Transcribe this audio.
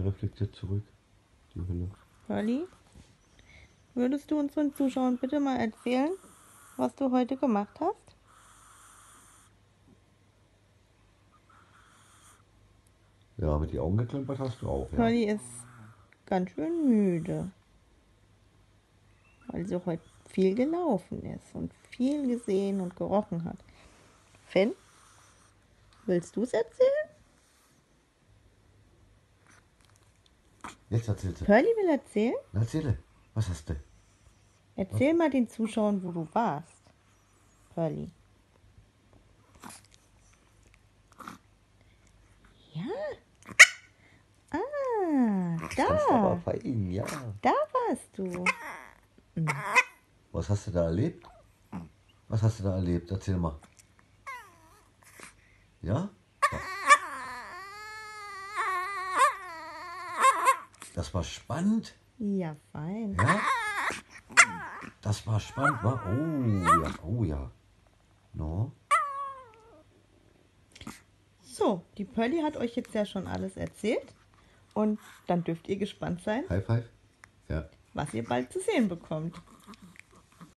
die reflektiert zurück. Die Hülle. Würdest du unseren Zuschauern bitte mal erzählen, was du heute gemacht hast? Ja, mit die Augen geklimpert hast du auch. Ja. Pearly ist ganz schön müde, weil sie heute viel gelaufen ist und viel gesehen und gerochen hat. Finn, willst du es erzählen? Jetzt erzähl sie. Pearly will erzählen? Na, Erzähle. Was hast du? Erzähl mal den Zuschauern, wo du warst. Pearly. Ja. Ah, da. fein, ja. Da warst du. Was hast du da erlebt? Was hast du da erlebt? Erzähl mal. Ja? Das war spannend. Ja, fein. Ja? Das war spannend, war? Oh ja, oh ja. No? So, die Pearly hat euch jetzt ja schon alles erzählt. Und dann dürft ihr gespannt sein, High five? Ja. was ihr bald zu sehen bekommt.